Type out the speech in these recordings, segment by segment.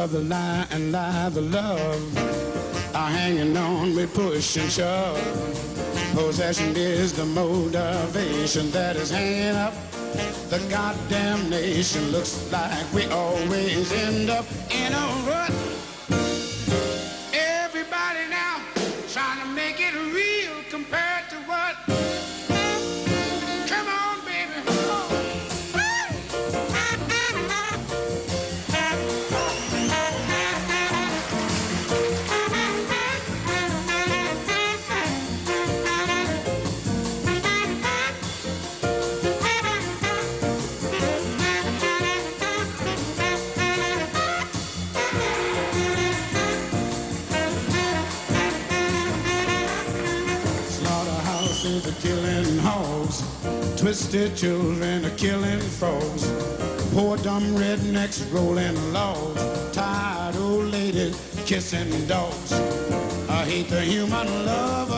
Love the lie and lie the love are hanging on with push and shove. Possession is the motivation that is hanging up the goddamn nation. Looks like we always end up in a rut. Slaughterhouses are killing hogs. Twisted children are killing frogs. Poor dumb rednecks rolling logs. Tired old ladies kissing dogs. I hate the human love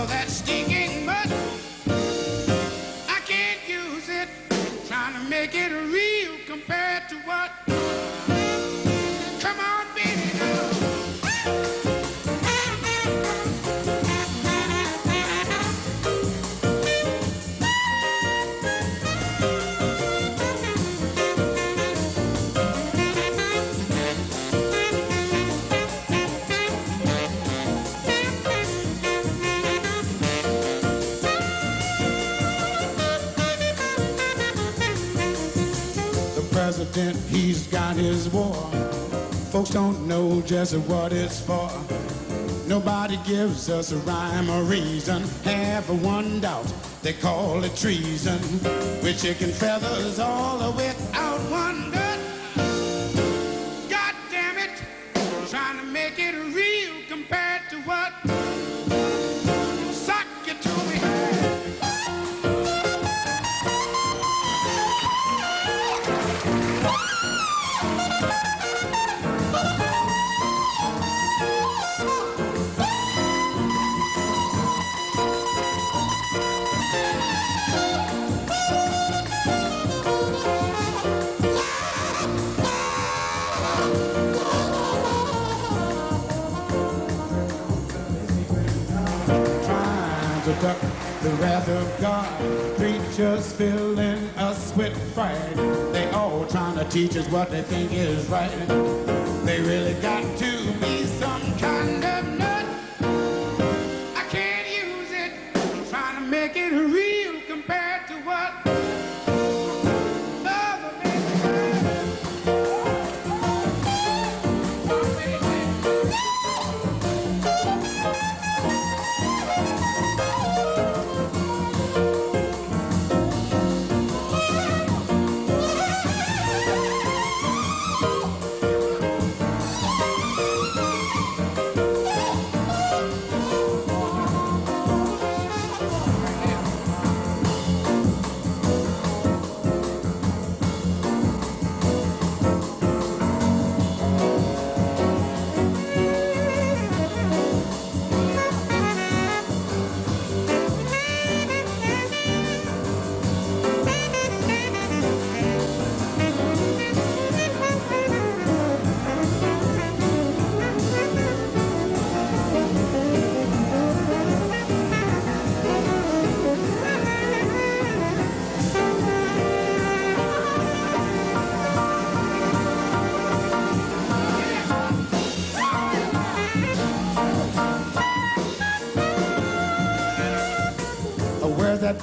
president, he's got his war. Folks don't know just what it's for. Nobody gives us a rhyme or reason. Have one doubt, they call it treason. We're chicken feathers all without one nut. God the wrath of God. Preachers filling us with fright. They all trying to teach us what they think is right. They really got to be some kind of nut. I can't use it. Trying to make it real compared to what.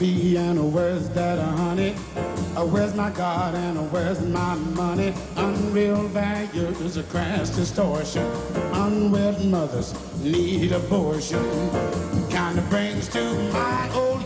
Uh, where's that honey? Where's my God and where's my money? Unreal values, a crass distortion. Unwed mothers need abortion. Kind of brings to my old